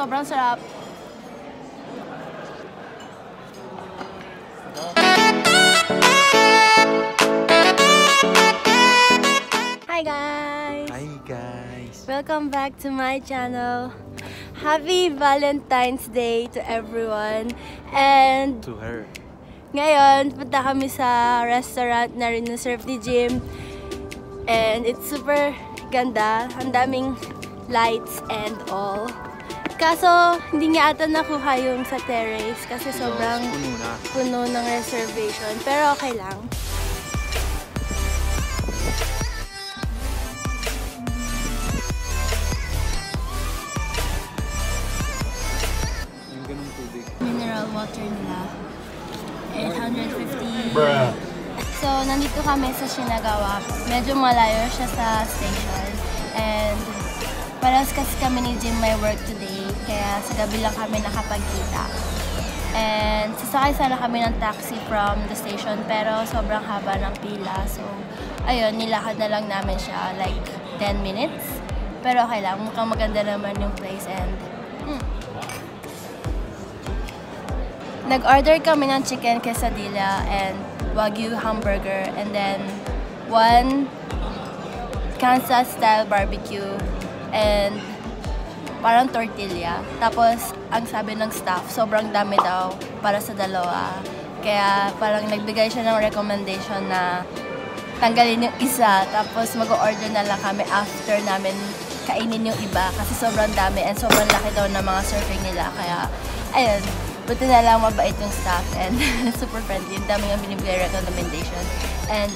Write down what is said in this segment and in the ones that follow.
Sobrang sarap. Hi guys! Hi guys! Welcome back to my channel. Happy Valentine's Day to everyone. And To her. ngayon, punta kami sa restaurant na rin serve ni Jim. And it's super ganda. Ang daming lights and all. Kaso, hindi nga ata nakuha yung sa terrace kasi sobrang Puno na. puno ng reservation. Pero okay lang. Yung ganung tubig. Mineral water nila. 850. So, nandito kami sa Shinagawa. Medyo malayo siya sa station. And paras kasi kami ni Jim may work today. Kaya sa gabi lang kami nakapagkita. And sasakay sana kami ng taxi from the station pero sobrang haba ng pila. So, ayun, nilakad na lang namin siya like 10 minutes. Pero okay lang, mukhang maganda naman yung place and hmm, Nag-order kami ng chicken quesadilla and wagyu hamburger and then one Kansas style barbecue and parang tortilla. Tapos, ang sabi ng staff, sobrang dami daw para sa dalawa. Kaya parang nagbigay siya ng recommendation na tanggalin yung isa, tapos mag-order na lang kami after namin kainin yung iba kasi sobrang dami and sobrang laki daw ng mga serving nila. Kaya, ayun, buti na lang mabait yung staff and super friendly. Ang dami yung binibigay recommendation. And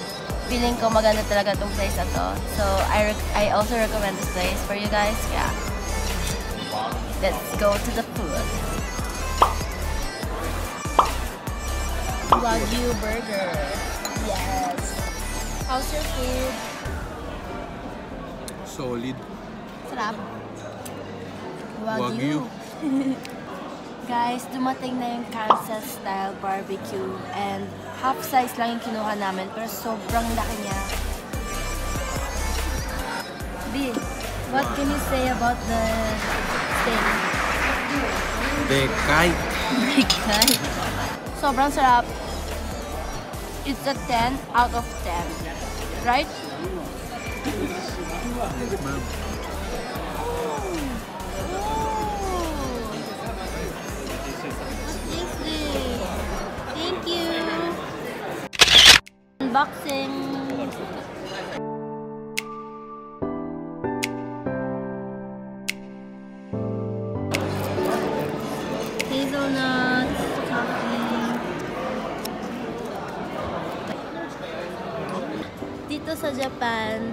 feeling ko maganda talaga tong place na to. So, I, I also recommend this place for you guys. Kaya, let's go to the food. Wagyu burger. Yes. How's your food? Solid. Sarap. Wagyu. Guys, dumating na yung Kansas style barbecue and half size lang yung kinuha namin pero sobrang laki niya. B, what can you say about the steak? Dekay. sobrang sarap. It's a 10 out of 10. Right? Ma'am. Sa Japan,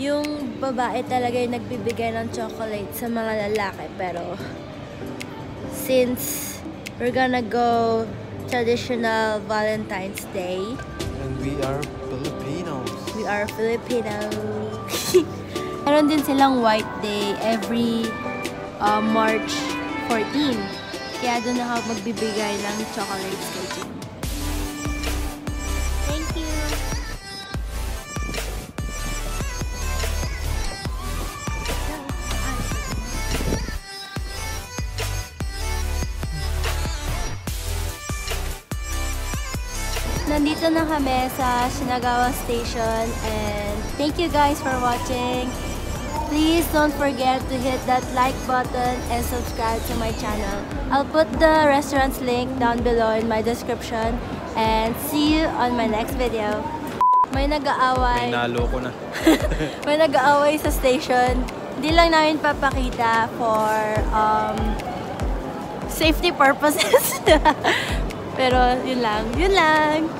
yung babae talaga yung nagbibigay ng chocolate sa mga lalaki. Pero, since we're gonna go traditional Valentine's Day, And we are Filipinos. we are Filipino. Meron din silang White Day every uh, March 14. Kaya doon ako magbibigay ng chocolates kay Jim. Nandito na kami sa Shinagawa Station and thank you guys for watching. Please don't forget to hit that like button and subscribe to my channel. I'll put the restaurant's link down below in my description and see you on my next video. May nag-aaway. May nalo ko na. May nag-aaway sa station. Hindi lang namin papakita for um, safety purposes. Pero yun lang. Yun lang.